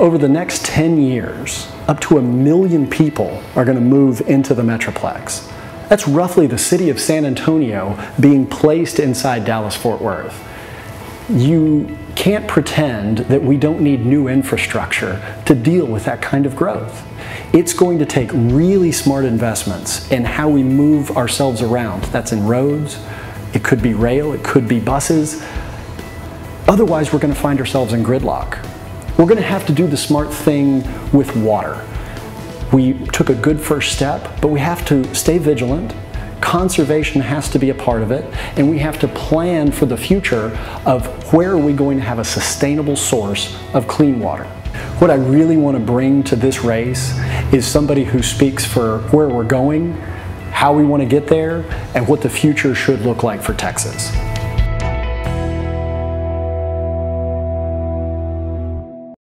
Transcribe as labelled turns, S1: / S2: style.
S1: Over the next 10 years, up to a million people are going to move into the Metroplex. That's roughly the city of San Antonio being placed inside Dallas Fort Worth. You can't pretend that we don't need new infrastructure to deal with that kind of growth. It's going to take really smart investments in how we move ourselves around. That's in roads, it could be rail, it could be buses. Otherwise, we're going to find ourselves in gridlock. We're going to have to do the smart thing with water. We took a good first step, but we have to stay vigilant. Conservation has to be a part of it, and we have to plan for the future of where are we going to have a sustainable source of clean water. What I really want to bring to this race is somebody who speaks for where we're going, how we want to get there, and what the future should look like for Texas.